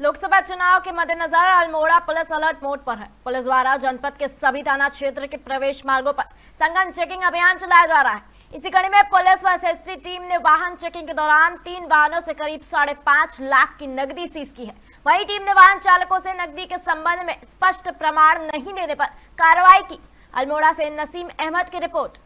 लोकसभा चुनाव के मद्देनजर अल्मोड़ा पुलिस अलर्ट मोड पर है। पुलिस द्वारा जनपद के सभी थाना क्षेत्र के प्रवेश मार्गों पर संगन चेकिंग अभियान चलाया जा रहा है। इसी कड़ी में पुलिस व एसएसटी टीम ने वाहन चेकिंग के दौरान तीन वाहनों से करीब साढ़े पाँच लाख की नकदी सीज की है। वही टीम ने वाहन चालकों से नकदी के संबंध में स्पष्ट प्रमाण नहीं देने पर कार्रवाई की। अल्मोड़ा से नसीम अहमद की रिपोर्ट।